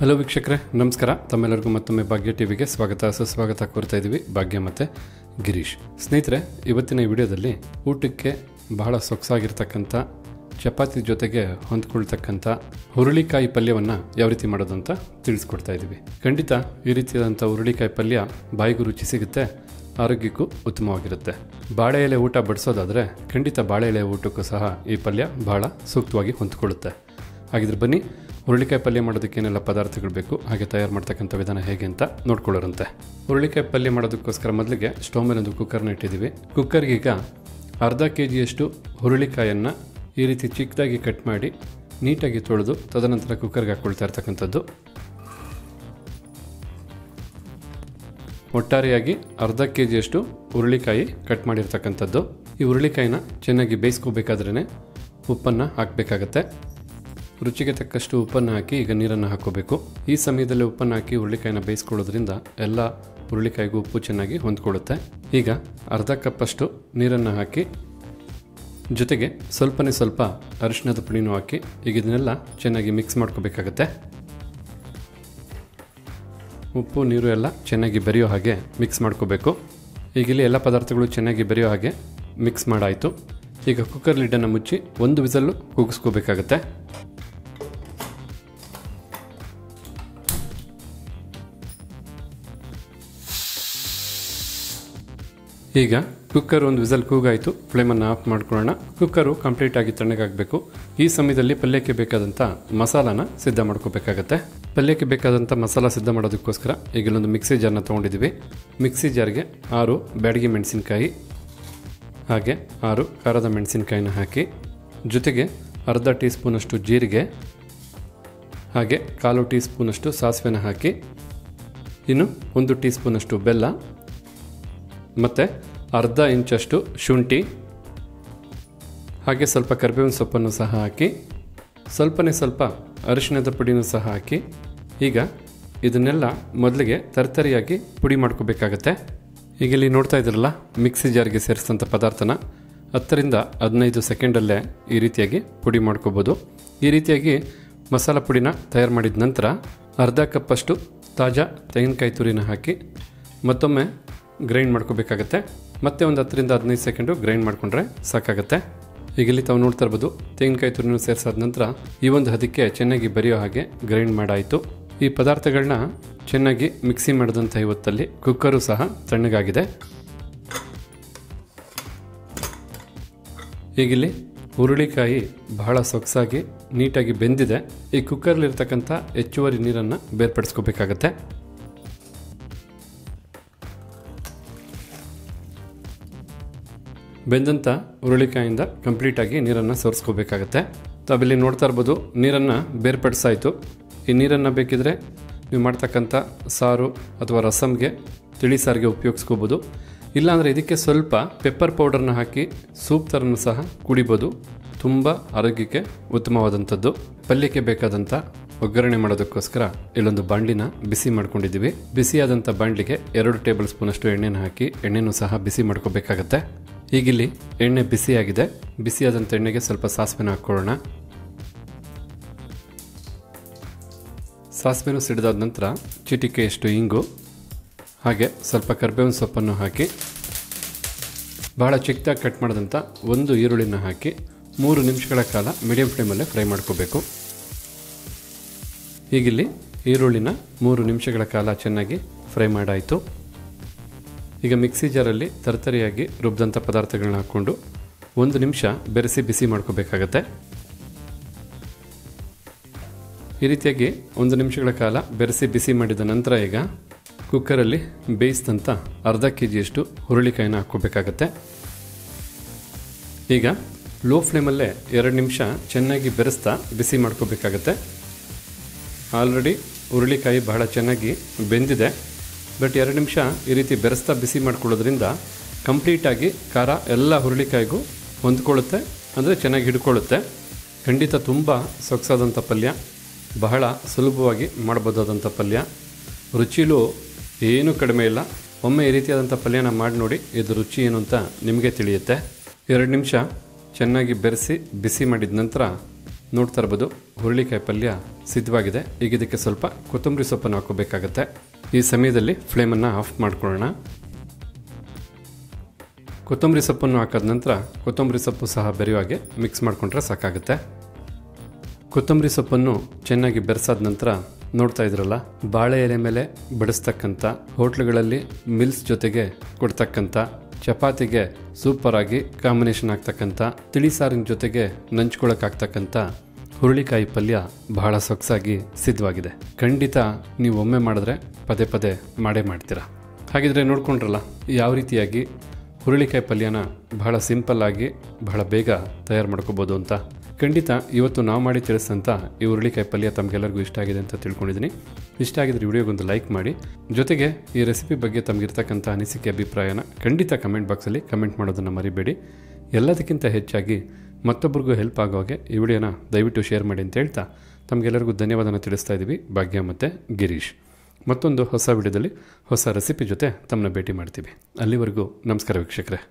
Hello ವೀಕ್ಷಕರೇ. ನಮಸ್ಕಾರ. ತಮ್ಮೆಲ್ಲರಿಗೂ ಮತ್ತೊಮ್ಮೆ ಭಾಗ್ಯ ಟಿವಿಗೆ ಸ್ವಾಗತ. ಸುಸ್ವಾಗತ ಕೋರ್ತಾ ಇದ್ದೀವಿ ಭಾಗ್ಯ ಮತ್ತು ಗಿರೀಶ್. ಸ್ನೇಹಿತರೆ, ಇವತ್ತಿನ ಈ ವಿಡಿಯೋದಲ್ಲಿ ಊಟಕ್ಕೆ ಬಹಳ ಸೊಗಸಾಗಿರ್ತಕ್ಕಂಥ ಚಪಾತಿ ಜೊತೆಗೆ ಹೊಂದ್ಕೊಳ್ತಕ್ಕಂಥ ಹುರುಳಿಕಾಯಿ ಪಲ್ಯವನ್ನು ಯಾವ ರೀತಿ ಮಾಡೋದು ಅಂತ ತಿಳಿಸ್ಕೊಡ್ತಾ ಇದ್ದೀವಿ ಖಂಡಿತ ಈ ರೀತಿಯಾದಂಥ ಹುರುಳಿಕಾಯಿ ಪಲ್ಯ ಬಾಯಿಗೂ ರುಚಿ ಸಿಗುತ್ತೆ, ಆರೋಗ್ಯಕ್ಕೂ ಉತ್ತಮವಾಗಿರುತ್ತೆ. ಬಾಳೆ ಎಲೆ ಊಟ ಬಡಿಸೋದಾದರೆ ಖಂಡಿತ ಬಾಳೆ ಎಲೆ ಊಟಕ್ಕೂ ಸಹ ಈ ಪಲ್ಯ ಬಹಳ ಸೂಕ್ತವಾಗಿ ಹೊಂದ್ಕೊಳ್ಳುತ್ತೆ. ಹಾಗಿದ್ರೆ ಬನ್ನಿ ಹುರುಳಿಕಾಯಿ ಪಲ್ಯ ಮಾಡೋದಕ್ಕೆ ಏನೆಲ್ಲ ಪದಾರ್ಥಗಳು ಬೇಕು? ಹಾಗೆ ತಯಾರು ಮಾಡ್ತಕ್ಕಂಥ ವಿಧಾನ ಹೇಗೆ ಅಂತ ನೋಡ್ಕೊಳ್ಳೋರಂತೆ. ಹುರುಳಿಕಾಯಿ ಪಲ್ಯ ಮಾಡೋದಕ್ಕೋಸ್ಕರ ಮೊದಲಿಗೆ ಸ್ಟವ್ ಮೇಲೆ ಒಂದು ಕುಕ್ಕರ್ನ ಇಟ್ಟಿದ್ದೀವಿ. ಕುಕ್ಕರ್ಗೆ ಈಗ ಅರ್ಧ ಕೆ ಜಿಯಷ್ಟು ಹುರುಳಿಕಾಯನ್ನು ಈ ರೀತಿ ಚಿಕ್ಕದಾಗಿ ಕಟ್ ಮಾಡಿ ನೀಟಾಗಿ ತೊಳೆದು ತದನಂತರ ಕುಕ್ಕರ್ಗೆ ಹಾಕ್ಕೊಳ್ತಾ ಇರ್ತಕ್ಕಂಥದ್ದು. ಒಟ್ಟಾರೆಯಾಗಿ ಅರ್ಧ ಕೆ ಜಿಯಷ್ಟು ಹುರುಳಿಕಾಯಿ ಕಟ್ ಮಾಡಿರ್ತಕ್ಕಂಥದ್ದು. ಈ ಹುರುಳಿಕಾಯಿನ ಚೆನ್ನಾಗಿ ಬೇಯಿಸ್ಕೋಬೇಕಾದ್ರೇ ಉಪ್ಪನ್ನು ಹಾಕಬೇಕಾಗತ್ತೆ. ರುಚಿಗೆ ತಕ್ಕಷ್ಟು ಉಪ್ಪನ್ನು ಹಾಕಿ ಈಗ ನೀರನ್ನು ಹಾಕೋಬೇಕು ಈ ಸಮಯದಲ್ಲಿ ಉಪ್ಪನ್ನು ಹಾಕಿ ಹುರುಳಿಕಾಯಿನ ಬೇಯಿಸ್ಕೊಳ್ಳೋದ್ರಿಂದ ಎಲ್ಲ ಹುರುಳಿಕಾಯಿಗೂ ಉಪ್ಪು ಚೆನ್ನಾಗಿ ಹೊಂದ್ಕೊಳ್ಳುತ್ತೆ. ಈಗ ಅರ್ಧ ಕಪ್ಪಷ್ಟು ನೀರನ್ನು ಹಾಕಿ ಜೊತೆಗೆ ಸ್ವಲ್ಪನೇ ಸ್ವಲ್ಪ ಅರಿಶಿಣದ ಪುಡಿನೂ ಹಾಕಿ ಈಗ ಇದನ್ನೆಲ್ಲ ಚೆನ್ನಾಗಿ ಮಿಕ್ಸ್ ಮಾಡ್ಕೋಬೇಕಾಗತ್ತೆ. ಉಪ್ಪು, ನೀರು ಎಲ್ಲ ಚೆನ್ನಾಗಿ ಬೆರೆಯೋ ಹಾಗೆ ಮಿಕ್ಸ್ ಮಾಡ್ಕೋಬೇಕು. ಈಗ ಇಲ್ಲಿ ಎಲ್ಲ ಪದಾರ್ಥಗಳು ಚೆನ್ನಾಗಿ ಬೆರೆಯೋ ಹಾಗೆ ಮಿಕ್ಸ್ ಮಾಡಾಯಿತು. ಈಗ ಕುಕ್ಕರ್ ಲಿಡ್ಡನ್ನು ಮುಚ್ಚಿ ಒಂದು ವಿಸಲ್ಲು ಕೂಗಿಸ್ಕೋಬೇಕಾಗತ್ತೆ. ಈಗ ಕುಕ್ಕರ್ ಒಂದು ವಿಸಲ್ ಕೂಗಾಯಿತು, ಫ್ಲೇಮನ್ನು ಆಫ್ ಮಾಡ್ಕೊಳ್ಳೋಣ. ಕುಕ್ಕರು ಕಂಪ್ಲೀಟ್ ಆಗಿ ತಣ್ಣಗಾಗಬೇಕು. ಈ ಸಮಯದಲ್ಲಿ ಪಲ್ಯಕ್ಕೆ ಬೇಕಾದಂಥ ಮಸಾಲಾನ ಸಿದ್ಧ ಮಾಡ್ಕೋಬೇಕಾಗತ್ತೆ. ಪಲ್ಯಕ್ಕೆ ಬೇಕಾದಂಥ ಮಸಾಲ ಸಿದ್ಧ ಮಾಡೋದಕ್ಕೋಸ್ಕರ ಈಗ ಇಲ್ಲೊಂದು ಮಿಕ್ಸಿ ಜಾರ್ನ ತೊಗೊಂಡಿದ್ದೀವಿ. ಮಿಕ್ಸಿ ಜಾರ್ಗೆ ಆರು ಬ್ಯಾಡಗಿ ಮೆಣಸಿನ್ಕಾಯಿ, ಹಾಗೆ ಆರು ಖಾರದ ಮೆಣಸಿನ್ಕಾಯಿನ ಹಾಕಿ, ಜೊತೆಗೆ ಅರ್ಧ ಟೀ ಸ್ಪೂನಷ್ಟು ಜೀರಿಗೆ, ಹಾಗೆ ಕಾಲು ಟೀ ಸ್ಪೂನಷ್ಟು ಸಾಸಿವೆನ ಹಾಕಿ, ಇನ್ನು ಒಂದು ಟೀ ಸ್ಪೂನಷ್ಟು ಬೆಲ್ಲ ಮತ್ತು ಅರ್ಧ ಇಂಚಷ್ಟು ಶುಂಠಿ, ಹಾಗೆ ಸ್ವಲ್ಪ ಕರಿಬೇವಿನ ಸೊಪ್ಪನ್ನು ಸಹ ಹಾಕಿ, ಸ್ವಲ್ಪನೇ ಸ್ವಲ್ಪ ಅರಿಶಿಣದ ಪುಡಿನೂ ಸಹ ಹಾಕಿ, ಈಗ ಇದನ್ನೆಲ್ಲ ಮೊದಲಿಗೆ ತರತರಿಯಾಗಿ ಪುಡಿ ಮಾಡ್ಕೋಬೇಕಾಗತ್ತೆ. ಈಗ ಇಲ್ಲಿ ನೋಡ್ತಾ ಇದ್ರಲ್ಲ ಮಿಕ್ಸಿ ಜಾರಿಗೆ ಸೇರಿಸಿದಂಥ ಪದಾರ್ಥನ. ಹತ್ತರಿಂದ ಹದಿನೈದು ಸೆಕೆಂಡಲ್ಲೇ ಈ ರೀತಿಯಾಗಿ ಪುಡಿ ಮಾಡ್ಕೋಬೋದು. ಈ ರೀತಿಯಾಗಿ ಮಸಾಲ ಪುಡಿನ ತಯಾರು ಮಾಡಿದ ನಂತರ ಅರ್ಧ ಕಪ್ಪಷ್ಟು ತಾಜಾ ತೆಂಗಿನಕಾಯಿ ತುರಿನ ಹಾಕಿ, ಮತ್ತೊಮ್ಮೆ ಗ್ರೈಂಡ್ ಮಾಡ್ಕೋಬೇಕಾಗತ್ತೆ. ಮತ್ತೆ ಒಂದು ಹತ್ತರಿಂದ ಹದಿನೈದು ಸೆಕೆಂಡು ಗ್ರೈಂಡ್ ಮಾಡಿಕೊಂಡ್ರೆ ಸಾಕಾಗುತ್ತೆ. ಈಗ ಇಲ್ಲಿ ತಾವು ನೋಡ್ತಾ ಇರ್ಬೋದು, ತೆಂಗಿನಕಾಯಿ ತುರಿನ ಸೇರಿಸಾದ ನಂತರ ಈ ಒಂದು ಹದಕ್ಕೆ ಚೆನ್ನಾಗಿ ಬರೆಯೋ ಹಾಗೆ ಗ್ರೈಂಡ್ ಮಾಡಾಯಿತು. ಈ ಪದಾರ್ಥಗಳನ್ನ ಚೆನ್ನಾಗಿ ಮಿಕ್ಸಿ ಮಾಡಿದಂಥ ಇವತ್ತಲ್ಲಿ ಕುಕ್ಕರು ಸಹ ತಣ್ಣಗಾಗಿದೆ. ಈಗಿಲ್ಲಿ ಹುರುಳಿಕಾಯಿ ಬಹಳ ಸೊಗಸಾಗಿ ನೀಟಾಗಿ ಬೆಂದಿದೆ. ಈ ಕುಕ್ಕರ್ಲಿರ್ತಕ್ಕಂಥ ಹೆಚ್ಚುವರಿ ನೀರನ್ನು ಬೇರ್ಪಡಿಸ್ಕೋಬೇಕಾಗತ್ತೆ. ಬೆಂದಂಥ ಹುರುಳಿಕಾಯಿಂದ ಕಂಪ್ಲೀಟಾಗಿ ನೀರನ್ನು ಸೋರಿಸ್ಕೋಬೇಕಾಗತ್ತೆ. ತಾವಿಲ್ಲಿ ನೋಡ್ತಾ ಇರ್ಬೋದು, ನೀರನ್ನು ಬೇರ್ಪಡಿಸಾಯಿತು. ಈ ನೀರನ್ನು ಬೇಕಿದ್ರೆ ನೀವು ಮಾಡ್ತಕ್ಕಂಥ ಸಾರು ಅಥವಾ ರಸಮ್ಗೆ, ತಿಳಿ ಸಾರಿಗೆ ಉಪಯೋಗಿಸ್ಕೋಬೋದು. ಇಲ್ಲಾಂದರೆ ಇದಕ್ಕೆ ಸ್ವಲ್ಪ ಪೆಪ್ಪರ್ ಪೌಡರ್ನ ಹಾಕಿ ಸೂಪ್ ಥರನೂ ಸಹ ಕುಡಿಬೋದು. ತುಂಬ ಆರೋಗ್ಯಕ್ಕೆ ಉತ್ತಮವಾದಂಥದ್ದು. ಪಲ್ಯಕ್ಕೆ ಬೇಕಾದಂಥ ಒಗ್ಗರಣೆ ಮಾಡೋದಕ್ಕೋಸ್ಕರ ಇಲ್ಲೊಂದು ಬಾಂಡ್ಲಿನ ಬಿಸಿ ಮಾಡ್ಕೊಂಡಿದ್ದೀವಿ. ಬಿಸಿಯಾದಂಥ ಬಾಂಡ್ಲಿಗೆ ಎರಡು ಟೇಬಲ್ ಸ್ಪೂನಷ್ಟು ಎಣ್ಣೆನ ಹಾಕಿ, ಎಣ್ಣೆನೂ ಸಹ ಬಿಸಿ ಮಾಡ್ಕೋಬೇಕಾಗತ್ತೆ. ಈಗಿಲ್ಲಿ ಎಣ್ಣೆ ಬಿಸಿಯಾಗಿದೆ. ಬಿಸಿಯಾದಂಥ ಎಣ್ಣೆಗೆ ಸ್ವಲ್ಪ ಸಾಸಿವೆನ ಹಾಕ್ಕೊಳ್ಳೋಣ. ಸಾಸಿವೆನೂ ಸಿಡಿದಾದ ನಂತರ ಚಿಟಿಕೆಯಷ್ಟು ಇಂಗು, ಹಾಗೆ ಸ್ವಲ್ಪ ಕರ್ಬೇವಿನ ಸೊಪ್ಪನ್ನು ಹಾಕಿ, ಬಹಳ ಚಿಕ್ಕದಾಗಿ ಕಟ್ ಮಾಡಿದಂಥ ಒಂದು ಈರುಳ್ಳಿನ ಹಾಕಿ ಮೂರು ನಿಮಿಷಗಳ ಕಾಲ ಮೀಡಿಯಂ ಫ್ಲೇಮಲ್ಲೇ ಫ್ರೈ ಮಾಡ್ಕೋಬೇಕು. ಈಗಿಲ್ಲಿ ಈರುಳ್ಳಿನ ಮೂರು ನಿಮಿಷಗಳ ಕಾಲ ಚೆನ್ನಾಗಿ ಫ್ರೈ ಮಾಡಾಯಿತು. ಈಗ ಮಿಕ್ಸಿ ಜಾರಲ್ಲಿ ತರ್ತರಿಯಾಗಿ ರುಬ್ಬಿದಂಥ ಪದಾರ್ಥಗಳನ್ನ ಹಾಕ್ಕೊಂಡು ಒಂದು ನಿಮಿಷ ಬೆರೆಸಿ ಬಿಸಿ ಮಾಡ್ಕೋಬೇಕಾಗತ್ತೆ. ಈ ರೀತಿಯಾಗಿ ಒಂದು ನಿಮಿಷಗಳ ಕಾಲ ಬೆರೆಸಿ ಬಿಸಿ ಮಾಡಿದ ನಂತರ ಈಗ ಕುಕ್ಕರಲ್ಲಿ ಬೇಯಿಸಿದಂಥ ಅರ್ಧ ಕೆ ಜಿಯಷ್ಟು ಹುರುಳಿಕಾಯಿನ ಹಾಕ್ಕೋಬೇಕಾಗತ್ತೆ. ಈಗ ಲೋ ಫ್ಲೇಮಲ್ಲೇ ಎರಡು ನಿಮಿಷ ಚೆನ್ನಾಗಿ ಬೆರೆಸ್ತಾ ಬಿಸಿ ಮಾಡ್ಕೋಬೇಕಾಗತ್ತೆ. ಆಲ್ರೆಡಿ ಹುರುಳಿಕಾಯಿ ಬಹಳ ಚೆನ್ನಾಗಿ ಬೆಂದಿದೆ. ಬಟ್ ಎರಡು ನಿಮಿಷ ಈ ರೀತಿ ಬೆರೆಸ್ತಾ ಬಿಸಿ ಮಾಡ್ಕೊಳ್ಳೋದ್ರಿಂದ ಕಂಪ್ಲೀಟಾಗಿ ಖಾರ ಎಲ್ಲ ಹುರುಳಿಕಾಯಿಗೂ ಹೊಂದ್ಕೊಳ್ಳುತ್ತೆ, ಅಂದರೆ ಚೆನ್ನಾಗಿ ಹಿಡ್ಕೊಳ್ಳುತ್ತೆ. ಖಂಡಿತ ತುಂಬ ಸೊಗಸಾದಂಥ ಪಲ್ಯ, ಬಹಳ ಸುಲಭವಾಗಿ ಮಾಡ್ಬೋದಾದಂಥ ಪಲ್ಯ. ರುಚಿಲೂ ಏನೂ ಕಡಿಮೆ ಇಲ್ಲ. ಒಮ್ಮೆ ಈ ರೀತಿಯಾದಂಥ ಪಲ್ಯನ ಮಾಡಿ ನೋಡಿ ಇದು ರುಚಿ ಏನು ಅಂತ ನಿಮಗೆ ತಿಳಿಯುತ್ತೆ. ಎರಡು ನಿಮಿಷ ಚೆನ್ನಾಗಿ ಬೆರೆಸಿ ಬಿಸಿ ಮಾಡಿದ ನಂತರ ನೋಡ್ತಾ ಇರ್ಬೋದು ಹುರುಳಿಕಾಯಿ ಪಲ್ಯ ಸಿದ್ಧವಾಗಿದೆ. ಈಗ ಇದಕ್ಕೆ ಸ್ವಲ್ಪ ಕೊತ್ತಂಬರಿ ಸೊಪ್ಪನ್ನು ಹಾಕೋಬೇಕಾಗತ್ತೆ ಈ ಸಮಯದಲ್ಲಿ ಫ್ಲೇಮನ್ನು ಆಫ್ ಮಾಡ್ಕೊಳ್ಳೋಣ. ಕೊತ್ತಂಬರಿ ಸೊಪ್ಪನ್ನು ಹಾಕಿದ ನಂತರ ಕೊತ್ತಂಬರಿ ಸೊಪ್ಪು ಸಹ ಬೆರೆಯುವಾಗೆ ಮಿಕ್ಸ್ ಮಾಡಿಕೊಂಡ್ರೆ ಸಾಕಾಗುತ್ತೆ. ಕೊತ್ತಂಬರಿ ಸೊಪ್ಪನ್ನು ಚೆನ್ನಾಗಿ ಬೆರೆಸಾದ ನಂತರ ನೋಡ್ತಾ ಇದ್ರಲ್ಲ, ಬಾಳೆ ಎಲೆ ಮೇಲೆ ಬಡಿಸ್ತಕ್ಕಂಥ ಹೋಟ್ಲುಗಳಲ್ಲಿ ಮಿಲ್ಸ್ ಜೊತೆಗೆ ಕೊಡ್ತಕ್ಕಂಥ ಚಪಾತಿಗೆ ಸೂಪರಾಗಿ ಕಾಂಬಿನೇಷನ್ ಆಗ್ತಕ್ಕಂಥ ತಿಳಿಸಾರಿನ ಜೊತೆಗೆ ನಂಚ್ಕೊಳಕ್ಕಾಗ್ತಕ್ಕಂಥ ಹುರುಳಿಕಾಯಿ ಪಲ್ಯ ಬಹಳ ಸೊಗಸಾಗಿ ಸಿದ್ಧವಾಗಿದೆ. ಖಂಡಿತ ನೀವು ಒಮ್ಮೆ ಮಾಡಿದ್ರೆ ಪದೇ ಪದೇ ಮಾಡೇ ಮಾಡ್ತೀರಾ. ಹಾಗಿದ್ರೆ ನೋಡ್ಕೊಂಡ್ರಲ್ಲ, ಯಾವ ರೀತಿಯಾಗಿ ಹುರುಳಿಕಾಯಿ ಪಲ್ಯನ ಬಹಳ ಸಿಂಪಲ್ ಆಗಿ ಬಹಳ ಬೇಗ ತಯಾರು ಮಾಡ್ಕೋಬೋದು ಅಂತ. ಖಂಡಿತ ಇವತ್ತು ನಾವು ಮಾಡಿ ತಿಳಿಸಂತ ಈ ಹುರುಳಿಕಾಯಿ ಪಲ್ಯ ತಮಗೆಲ್ಲರಿಗೂ ಇಷ್ಟ ಆಗಿದೆ ಅಂತ ತಿಳ್ಕೊಂಡಿದ್ದೀನಿ. ಇಷ್ಟ ಆಗಿದ್ರೆ ವಿಡಿಯೋಗೊಂದು ಲೈಕ್ ಮಾಡಿ. ಜೊತೆಗೆ ಈ ರೆಸಿಪಿ ಬಗ್ಗೆ ತಮಗಿರ್ತಕ್ಕಂಥ ಅನಿಸಿಕೆ, ಅಭಿಪ್ರಾಯನ ಖಂಡಿತ ಕಮೆಂಟ್ ಬಾಕ್ಸಲ್ಲಿ ಕಮೆಂಟ್ ಮಾಡೋದನ್ನು ಮರಿಬೇಡಿ. ಎಲ್ಲದಕ್ಕಿಂತ ಹೆಚ್ಚಾಗಿ ಮತ್ತೊಬ್ಬರಿಗೂ ಹೆಲ್ಪ್ ಆಗೋ ಹಾಗೆ ಈ ವಿಡಿಯೋನ ದಯವಿಟ್ಟು ಶೇರ್ ಮಾಡಿ ಅಂತ ಹೇಳ್ತಾ ತಮಗೆಲ್ಲರಿಗೂ ಧನ್ಯವಾದನ ತಿಳಿಸ್ತಾ ಇದ್ದೀವಿ ಭಾಗ್ಯ ಮತ್ತು ಗಿರೀಶ್. ಮತ್ತೊಂದು ಹೊಸ ವಿಡಿಯೋದಲ್ಲಿ ಹೊಸ ರೆಸಿಪಿ ಜೊತೆ ತಮ್ಮನ್ನ ಭೇಟಿ ಮಾಡ್ತೀವಿ. ಅಲ್ಲಿವರೆಗೂ ನಮಸ್ಕಾರ ವೀಕ್ಷಕರೇ.